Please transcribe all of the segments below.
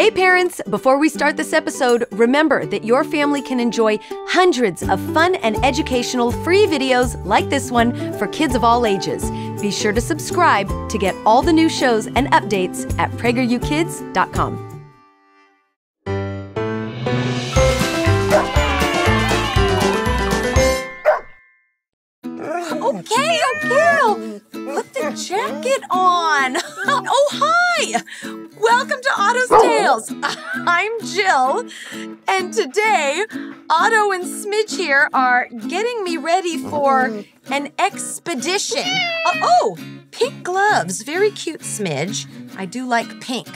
Hey, parents! Before we start this episode, remember that your family can enjoy hundreds of fun and educational free videos like this one for kids of all ages. Be sure to subscribe to get all the new shows and updates at PragerUkids.com. Okay, oh, okay, put the jacket on. Oh, hi! Welcome to Otto's Tales. I'm Jill, and today Otto and Smidge here are getting me ready for an expedition. Uh, oh, pink gloves. Very cute, Smidge. I do like pink.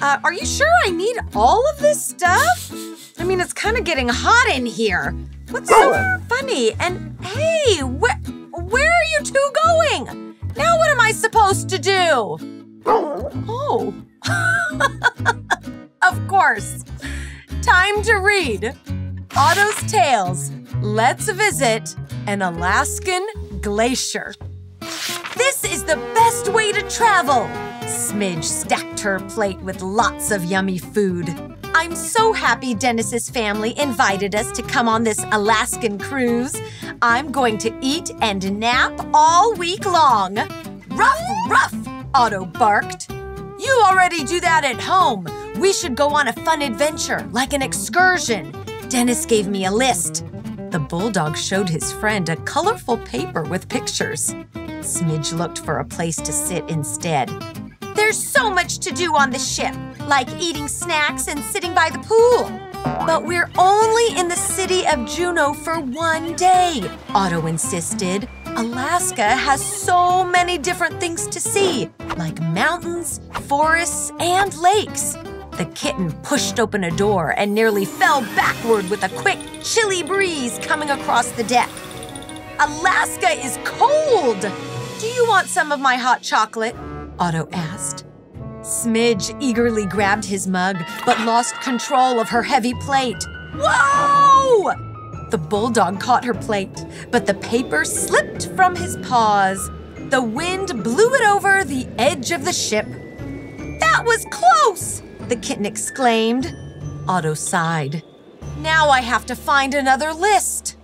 Uh, are you sure I need all of this stuff? I mean, it's kind of getting hot in here. What's so funny? And hey, where, where are you two going? Now what am I supposed to do? Oh. Course. Time to read Otto's Tales. Let's visit an Alaskan glacier. This is the best way to travel. Smidge stacked her plate with lots of yummy food. I'm so happy Dennis's family invited us to come on this Alaskan cruise. I'm going to eat and nap all week long. Ruff, ruff, Otto barked. You already do that at home. We should go on a fun adventure, like an excursion. Dennis gave me a list. The bulldog showed his friend a colorful paper with pictures. Smidge looked for a place to sit instead. There's so much to do on the ship, like eating snacks and sitting by the pool. But we're only in the city of Juneau for one day, Otto insisted. Alaska has so many different things to see, like mountains, forests, and lakes. The kitten pushed open a door and nearly fell backward with a quick, chilly breeze coming across the deck. Alaska is cold! Do you want some of my hot chocolate? Otto asked. Smidge eagerly grabbed his mug, but lost control of her heavy plate. Whoa! The bulldog caught her plate, but the paper slipped from his paws. The wind blew it over the edge of the ship. That was close! The kitten exclaimed. Otto sighed. Now I have to find another list.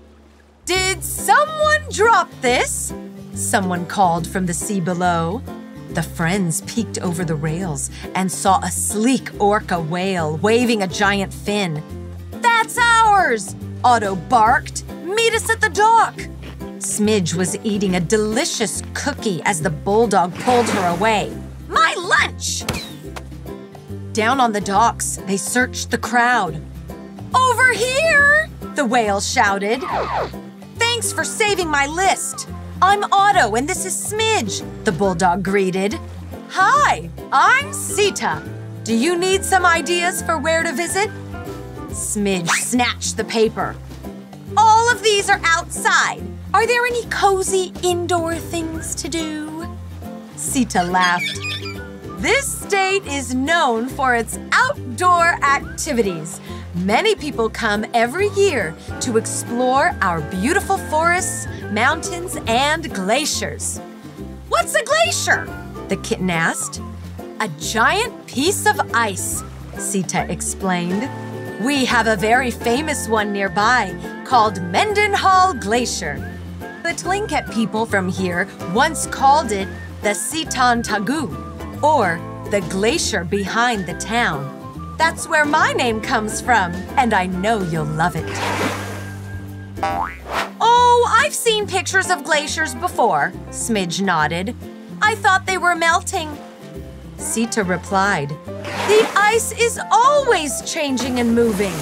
Did someone drop this? Someone called from the sea below. The friends peeked over the rails and saw a sleek orca whale waving a giant fin. That's ours! Otto barked. Meet us at the dock. Smidge was eating a delicious cookie as the bulldog pulled her away. My lunch! Down on the docks, they searched the crowd. Over here! The whale shouted. Thanks for saving my list. I'm Otto and this is Smidge, the bulldog greeted. Hi, I'm Sita. Do you need some ideas for where to visit? Smidge snatched the paper. All of these are outside. Are there any cozy indoor things to do? Sita laughed. This state is known for its outdoor activities. Many people come every year to explore our beautiful forests, mountains, and glaciers. What's a glacier? The kitten asked. A giant piece of ice, Sita explained. We have a very famous one nearby called Mendenhall Glacier. The Tlingit people from here once called it the Sitaantaagu, or the glacier behind the town. That's where my name comes from, and I know you'll love it. Oh, I've seen pictures of glaciers before, Smidge nodded. I thought they were melting. Sita replied, The ice is always changing and moving.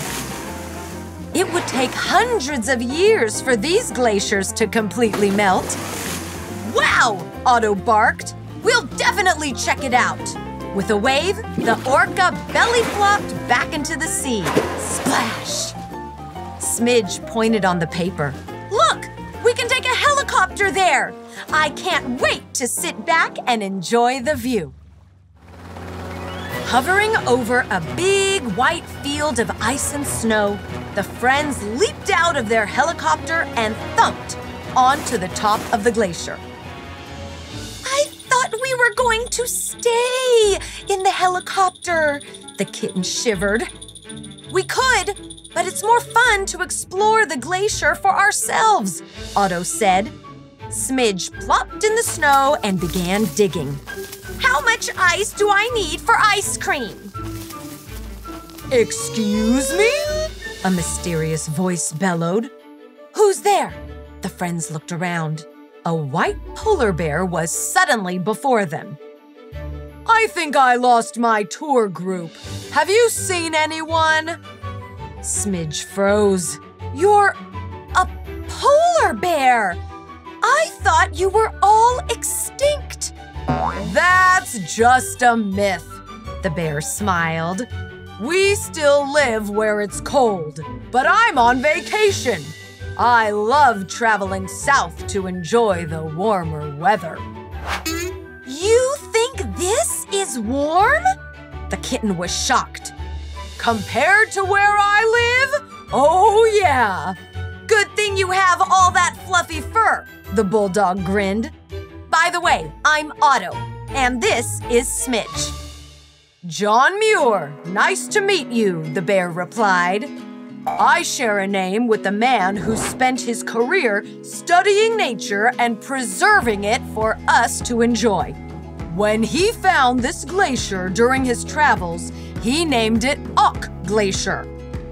It would take hundreds of years for these glaciers to completely melt. Wow, Otto barked. We'll definitely check it out. With a wave, the orca belly flopped back into the sea. Splash! Smidge pointed on the paper. Look, we can take a helicopter there. I can't wait to sit back and enjoy the view. Hovering over a big white field of ice and snow, the friends leaped out of their helicopter and thumped onto the top of the glacier. Going to stay in the helicopter, The kitten shivered. We could, but it's more fun to explore the glacier for ourselves, Otto said. Smidge plopped in the snow and began digging. How much ice do I need for ice cream? Excuse me? A mysterious voice bellowed. Who's there? The friends looked around. A white polar bear was suddenly before them. I think I lost my tour group. Have you seen anyone? Smidge froze. You're a polar bear! I thought you were all extinct. That's just a myth, the bear smiled. We still live where it's cold, but I'm on vacation. I love traveling south to enjoy the warmer weather. You think this is warm? The kitten was shocked. Compared to where I live? Oh, yeah. Good thing you have all that fluffy fur, the bulldog grinned. By the way, I'm Otto, and this is Smidge. John Muir, nice to meet you, the bear replied. I share a name with the man who spent his career studying nature and preserving it for us to enjoy. When he found this glacier during his travels, he named it Auk Glacier.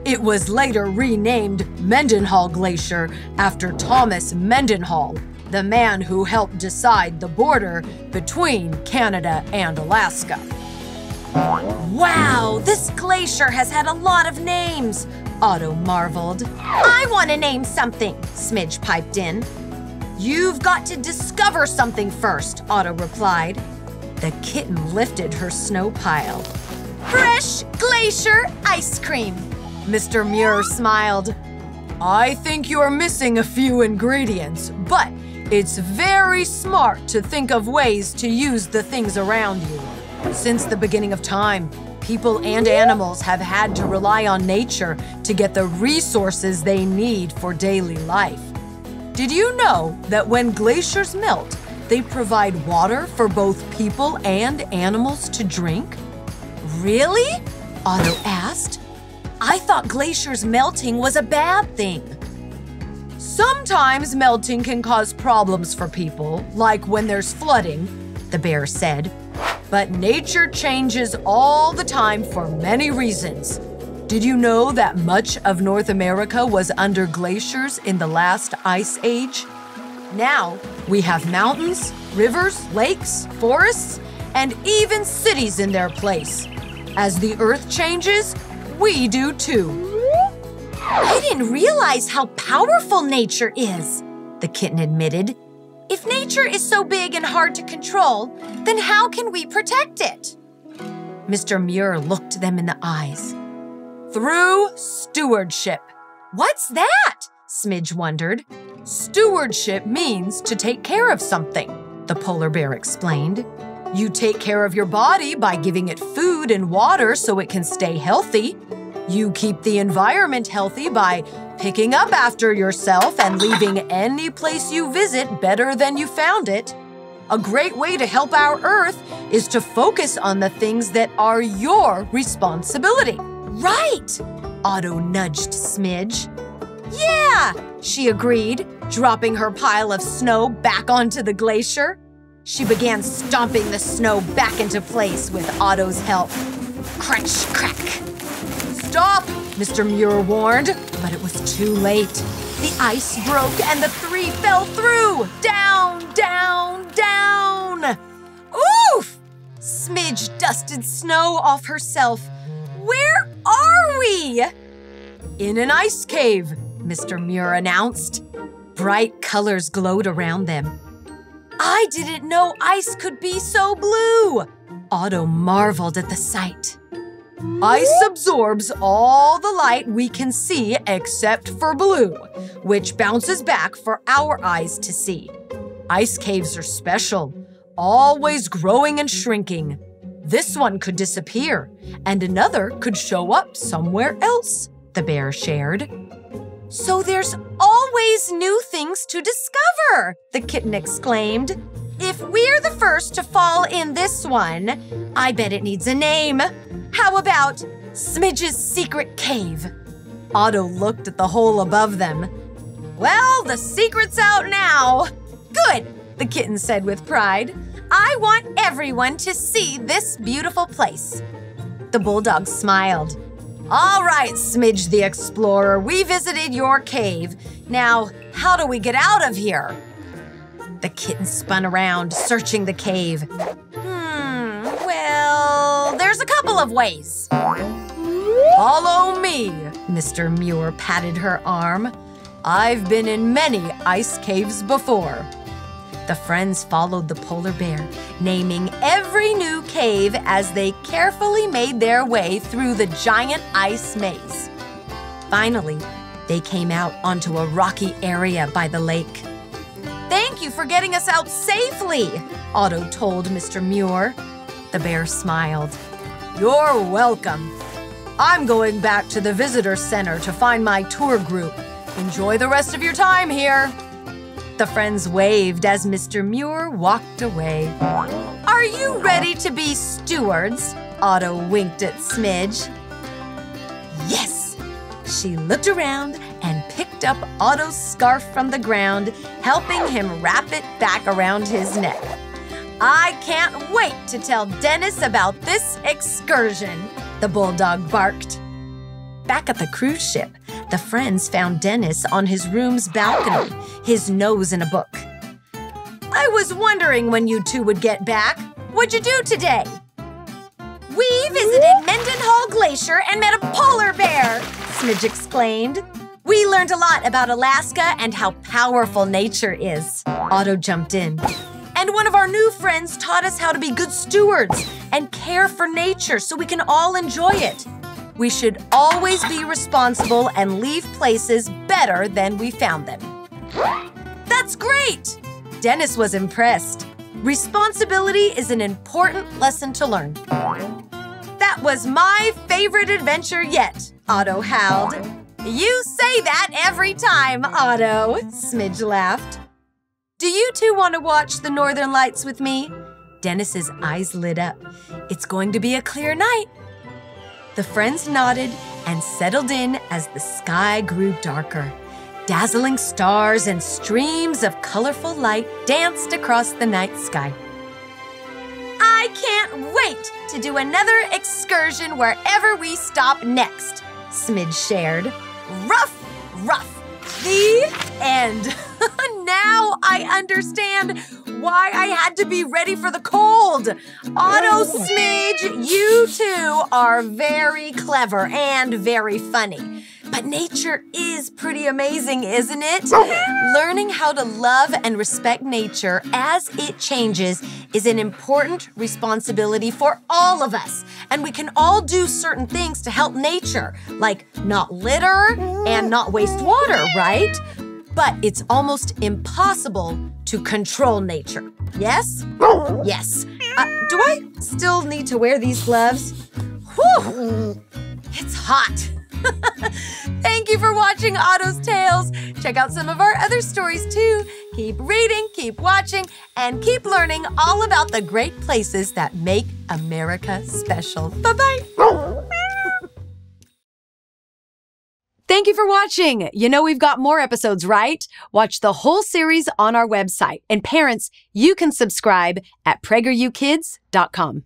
It was later renamed Mendenhall Glacier after Thomas Mendenhall, the man who helped decide the border between Canada and Alaska. Wow, this glacier has had a lot of names, Otto marveled. I want to name something, Smidge piped in. You've got to discover something first, Otto replied. The kitten lifted her snow pile. Fresh glacier ice cream, Mr. Muir smiled. I think you're missing a few ingredients, but it's very smart to think of ways to use the things around you. Since the beginning of time, people and animals have had to rely on nature to get the resources they need for daily life. Did you know that when glaciers melt, they provide water for both people and animals to drink? Really? Otto asked. I thought glaciers melting was a bad thing. Sometimes melting can cause problems for people, like when there's flooding, the bear said. But nature changes all the time for many reasons. Did you know that much of North America was under glaciers in the last ice age? Now, we have mountains, rivers, lakes, forests, and even cities in their place. As the earth changes, we do too. I didn't realize how powerful nature is, the kitten admitted. If nature is so big and hard to control, then how can we protect it? Mr. Muir looked them in the eyes. Through stewardship. What's that? Smidge wondered. Stewardship means to take care of something, the polar bear explained. You take care of your body by giving it food and water so it can stay healthy. You keep the environment healthy by picking up after yourself and leaving any place you visit better than you found it. A great way to help our Earth is to focus on the things that are your responsibility. Right! Otto nudged Smidge. Yeah, she agreed, dropping her pile of snow back onto the glacier. She began stomping the snow back into place with Otto's help. Crunch, crack. Stop, Mr. Muir warned, but it was too late. The ice broke and the three fell through. Down, down, down. Oof! Smidge dusted snow off herself. Where are we? In an ice cave, Mr. Muir announced. Bright colors glowed around them. I didn't know ice could be so blue. Otto marveled at the sight. Ice absorbs all the light we can see except for blue, which bounces back for our eyes to see. Ice caves are special, always growing and shrinking. This one could disappear, and another could show up somewhere else, the bear shared. So there's always new things to discover, the kitten exclaimed. If we're the first to fall in this one, I bet it needs a name. How about Smidge's secret cave? Otto looked at the hole above them. Well, the secret's out now. Good, the kitten said with pride. I want everyone to see this beautiful place. The bulldog smiled. All right, Smidge the explorer, we visited your cave. Now, how do we get out of here? The kitten spun around, searching the cave. Of ways. Follow me, Mr. Muir patted her arm. I've been in many ice caves before. The friends followed the polar bear, naming every new cave as they carefully made their way through the giant ice maze. Finally, they came out onto a rocky area by the lake. Thank you for getting us out safely, Otto told Mr. Muir. The bear smiled. You're welcome. I'm going back to the visitor center to find my tour group. Enjoy the rest of your time here. The friends waved as Mr. Muir walked away. Are you ready to be stewards? Otto winked at Smidge. Yes! She looked around and picked up Otto's scarf from the ground, helping him wrap it back around his neck. I can't wait to tell Dennis about this excursion, the bulldog barked. Back at the cruise ship, the friends found Dennis on his room's balcony, his nose in a book. I was wondering when you two would get back. What'd you do today? We visited Mendenhall Glacier and met a polar bear, Smidge exclaimed. We learned a lot about Alaska and how powerful nature is. Otto jumped in. And one of our new friends taught us how to be good stewards and care for nature so we can all enjoy it. We should always be responsible and leave places better than we found them. That's great! Dennis was impressed. Responsibility is an important lesson to learn. That was my favorite adventure yet, Otto howled. You say that every time, Otto, Smidge laughed. Do you two want to watch the Northern Lights with me? Dennis's eyes lit up. It's going to be a clear night. The friends nodded and settled in as the sky grew darker. Dazzling stars and streams of colorful light danced across the night sky. I can't wait to do another excursion wherever we stop next, Smidge shared. Ruff, ruff. The end. now I understand why I had to be ready for the cold. Otto oh. Smidge, you two are very clever and very funny. But nature is pretty amazing, isn't it? Learning how to love and respect nature as it changes is an important responsibility for all of us. And we can all do certain things to help nature, like not litter and not waste water, right? But it's almost impossible to control nature. Yes? Yes. Uh, do I still need to wear these gloves? Whew! It's hot. You for watching Otto's Tales. Check out some of our other stories too. Keep reading, keep watching, and keep learning all about the great places that make America special. Bye bye. Thank you for watching. You know we've got more episodes, right? Watch the whole series on our website. And parents, you can subscribe at pragerukids.com.